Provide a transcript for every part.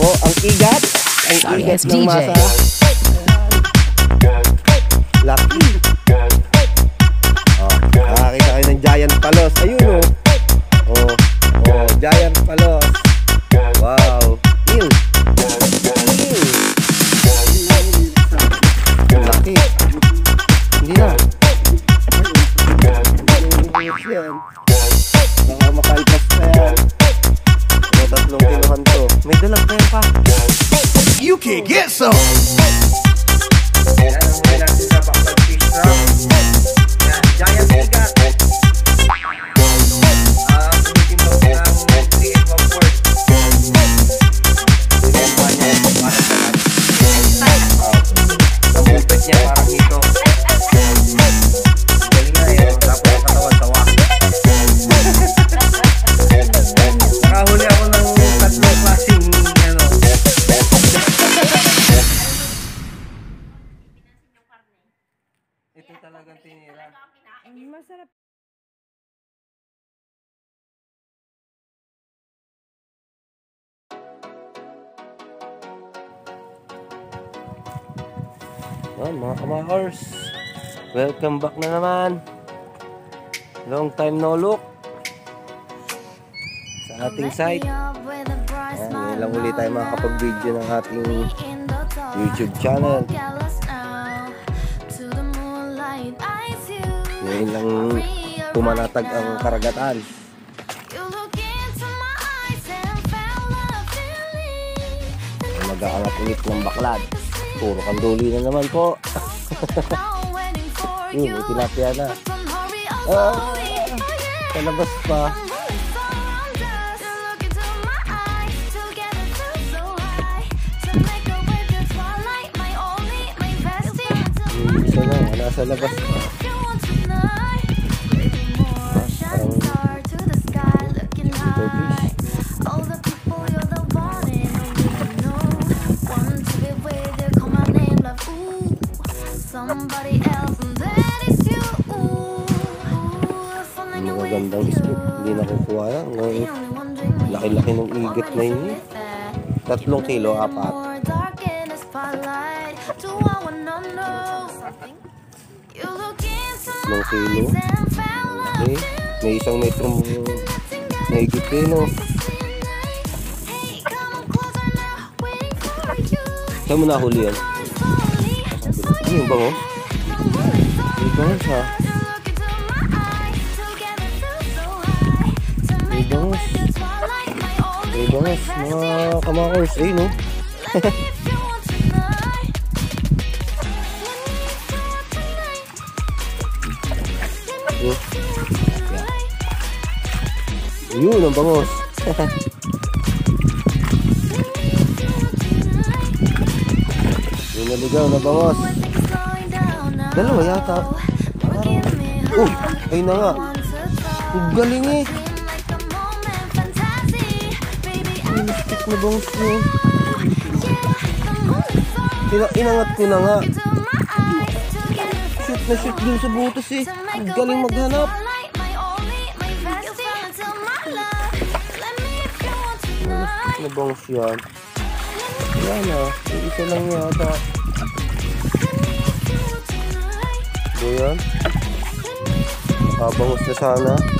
po ang igat. Ang igat ng masa. Lucky. Oh, nakakita kayo ng giant palos. Ayun oh. Oh, oh, giant palos. Wow. Get some. Ito talagang tinira. Masarap. Oh, mga kamakors, welcome back na naman. Long time no look sa ating site. Ayan, ngayon lang ulit tayo makakapag-video ng ating YouTube channel. Ngayon lang pumanatag ang karagatan. Mag-aangat ulit ng baklad. Puro kanduli na naman po. Yun, may tilapia na. Ah, sa labas pa. Yung isa na, nasa labas mga gandang script, hindi nakukuha. Ngayon, laki-laki ng igat na yun. Tatlong kilo, apat. Tatlong kilo. Okay. May isang metrong mahigit din, no? Saan mo nahuli yan? Ano yung bango? Yung bango sa... May bangos. May bangos. Mga kamakors. Ayun, no? Ayun, ang bangos. Yung naligaw na bangos. Dalawa yata. Oh, ayun na nga. Ang galing eh. Stick na bangos yun. Ina inangat ko na nga. Shoot na shoot dun sa butas eh. Ang galing maghanap. Na bangos yan. Yan ah. Yung isa lang yata. Ba yan? Nakabangos na sana.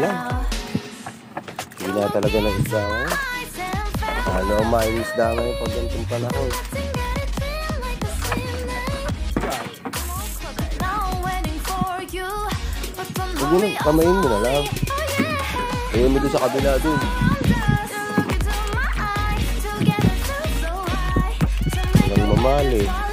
Lang. Hindi na talaga ng. Eyes and fell. Ano ang maing isda ngayon pag ganitong panahon. Huwag na, kamayin mo na lang. Ayaw mo doon sa kabila doon. Walang mamali. All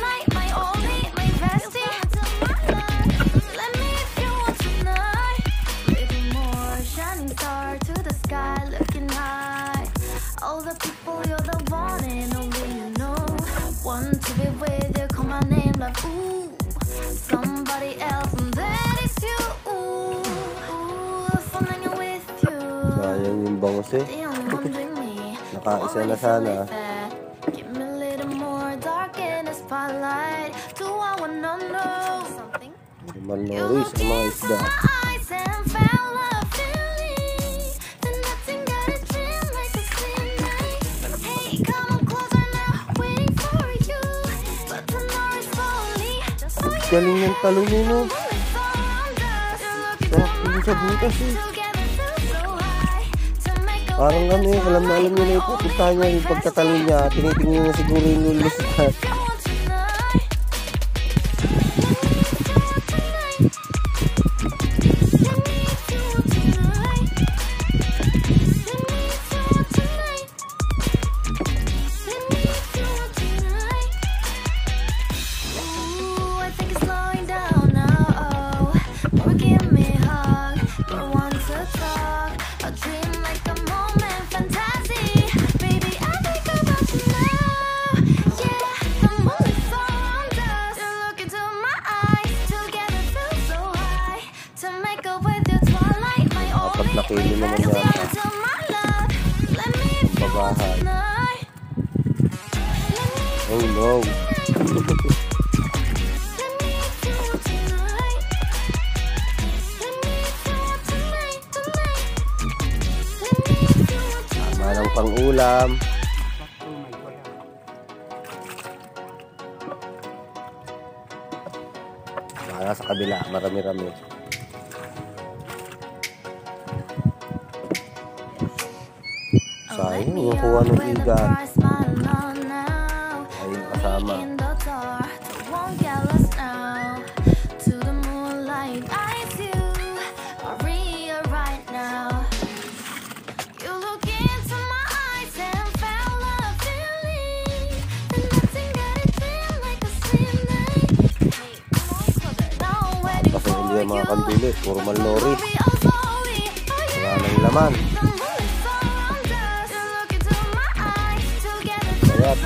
Sayang yung bangus eh. Nakaisa na sana. Malnourish ang mga isda. Galing ng yun, no? Din sa butas eh. Parang ano eh, alam na alam niya na yung pupuntahan niya yung pagkatalo niya. Tinitingnan niya siguro yung lulustan. Pang-ulam. Para sa kabila, marami-rami. Sayang, yung kuha ng igan. Ay, kasama. Mga kandili, puro malnori. Wala nang laman. Yan.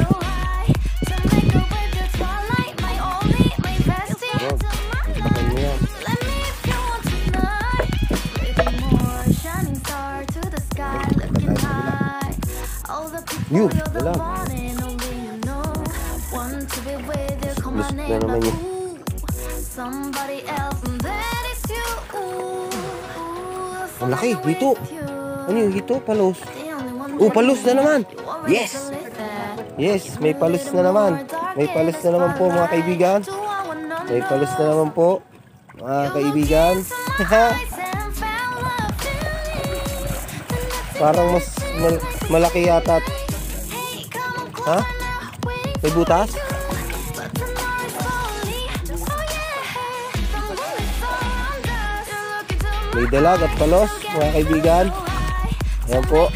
Yun, wala. Lust na naman yun. Somebody else, and that is you. Ang laki, dito. Ano yung hito? Palos. Oh, palos na naman. Yes! Yes, may palos na naman. May palos na naman po mga kaibigan. May palos na naman po mga kaibigan. Parang mas mal- malaki yata. Ha? May butas? May dalag at palos mga kaibigan. Ayan po.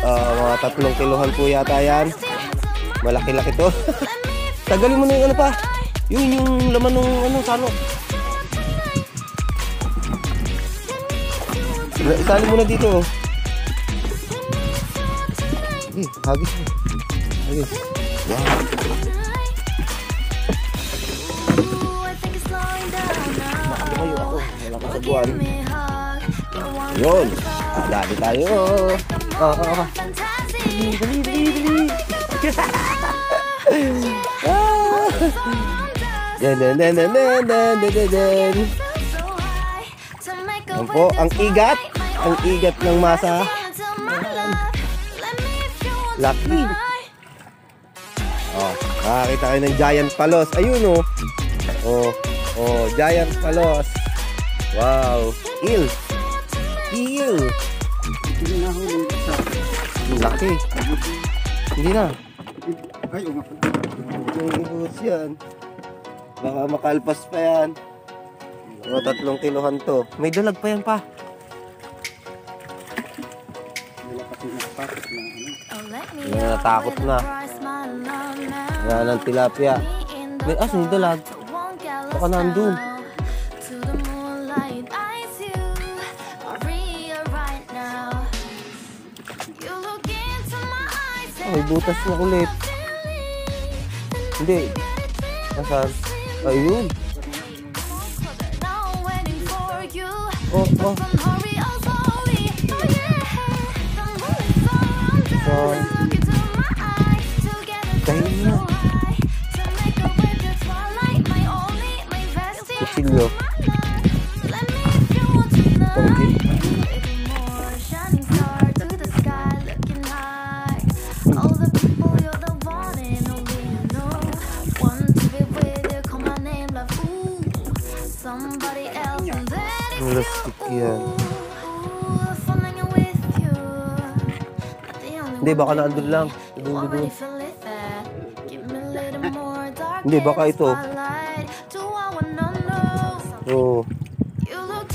Ah, mga tatlong kilohan po yata yan. Malaki-laki to. Tagalin mo na yung ano pa. Yun yung laman ng ano, sano. Isali mo na dito. oh. Eh, hagis. Hagis. Wow. Tumayo ako. Wala ka sa buwan. Yun. Dali tayo. Oo. Oh, oh. Dali, dali, dali, dali. Yan po, ang igat. Ang igat ng masa. Lucky. Oh, makakita kayo ng giant palos. Ayun oh. Oh, oh, giant palos. Wow. Ilf. Iyo! Ito na ako ng isa. Laki. Hindi na. Ay, umapagod. yan. Baka makalpas pa yan. Pero tatlong kilohan to. May dalag pa yan pa. Natakot na. Yan ang tilapia. May asin ah, dalag. Baka nandun. May butas na ulit. Hindi. Nasaan? Ayun. You. Oh, oh. From there. Give me a little more dark Hindi, baka ito. Oo. You look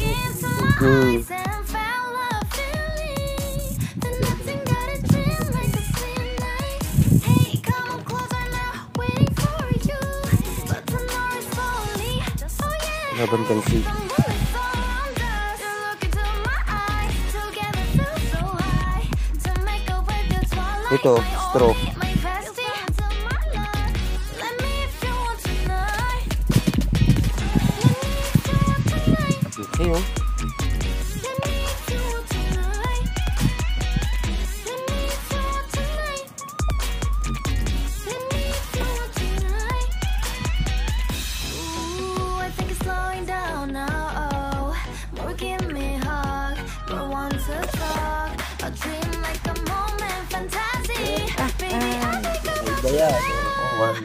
to twilight. Ito, straw. Oh, you want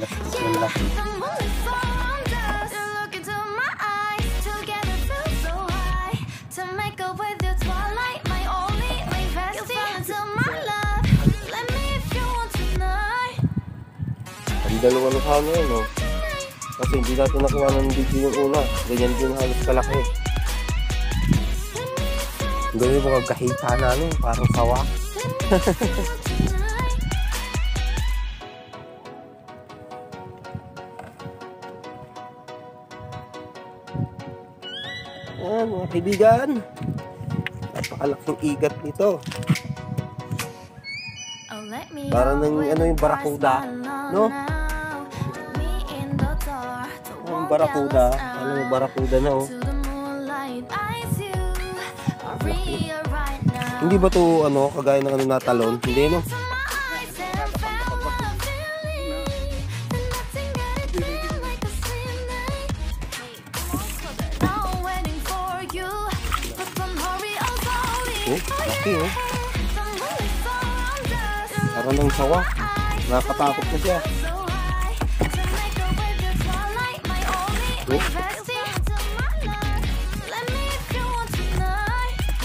tonight. Ang dalawa ng kano yun, no? Kasi hindi natin nakuha ng video yung una. Ganyan din halos kalaki. Ganyan mga kahita na, no? Parang sawa. Ayan, mga kaibigan. Napakalaking igat nito. Parang nang ano yung barakuda, no? Ang barakuda. Ano yung barakuda na, oh. Hindi ba to ano, kagaya ng ano natalon? Hindi, no? Oh, laki, oh. Parang ng sawa. Nakakatakot na siya.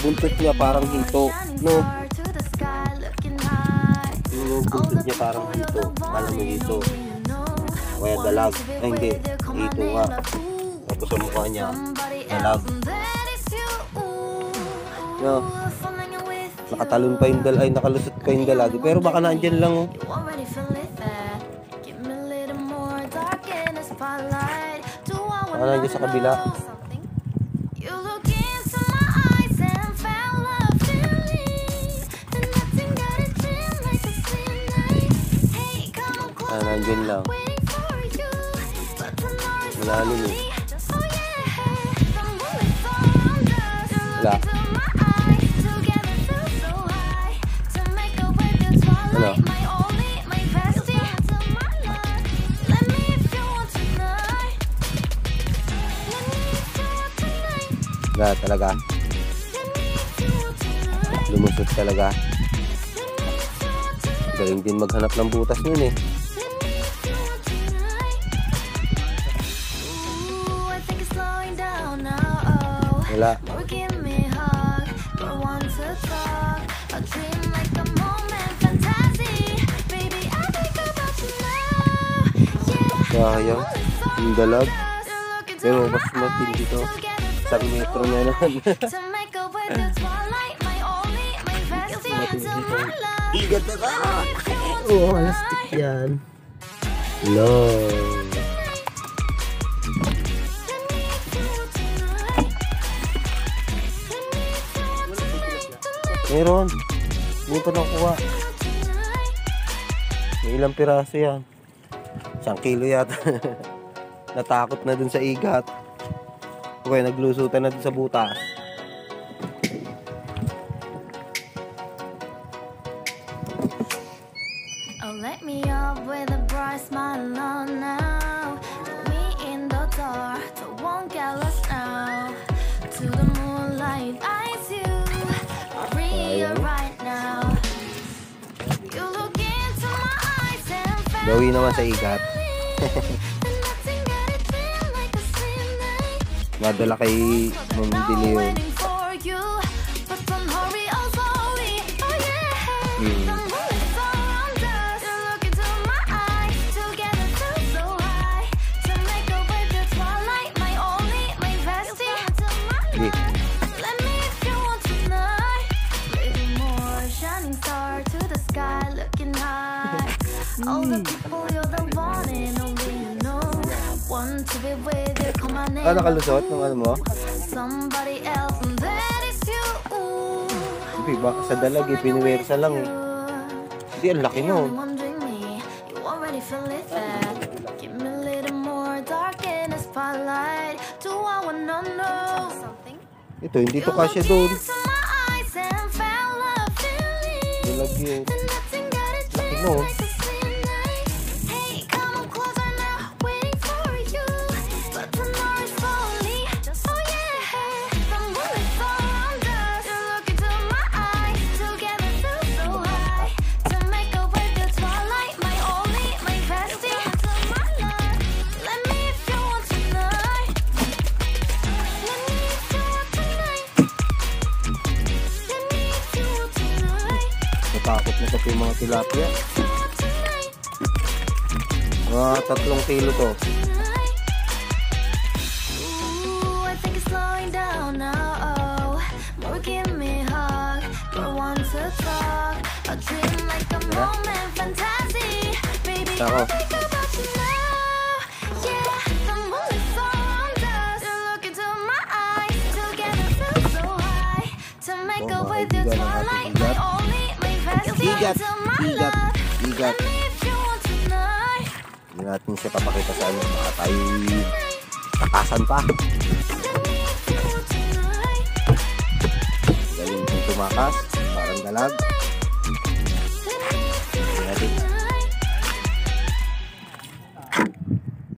Buntot niya parang hito, no? Yung buntot niya parang hito. Parang hito. Kaya dalag. Ay, hindi. Hito nga. Tapos sa mukha niya, dalag. No? Nakatalon pa yung dal ay nakalusot pa yung dalag. Pero baka nandyan lang, oh. Baka nandiyan sa kabila. Nandyan lang. Malalim eh. Wala. Ano? Wala talaga. Lumusot talaga. Galing din maghanap ng butas nun eh. Sayang. Yung dalag. Pero mas matindi to. Isang metro na naman. Love. Igat na ka! Oo, oh, plastic yan. Long. Meron. Hindi pa nakuha. May ilang piraso yan. Isang kilo yata. Natakot na dun sa igat. Okay, eh, naglusutan na dun sa butas. Bawi naman sa igat. Madala kay Ma'am Dileon. Ah, nakalusot ng ano mo? Hindi ba? Sa dalag eh, pinuwersa lang eh. Hindi, ang laki no. Ito, hindi to kasya doon. Dalag yun. Laki no. dito yung mga tilapia. Mga uh, tatlong kilo to. Ako. Igat! Igat! Igat! Hindi natin siya papakita sa ano. Baka tayo takasan pa. Galing kung tumakas. Parang dalag.